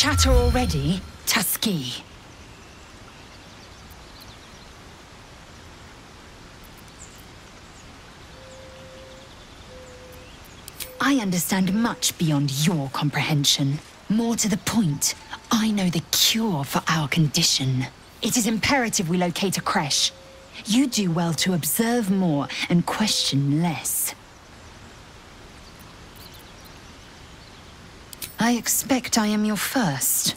chatter already, Tusky? I understand much beyond your comprehension. More to the point, I know the cure for our condition. It is imperative we locate a creche. You do well to observe more and question less. I expect I am your first.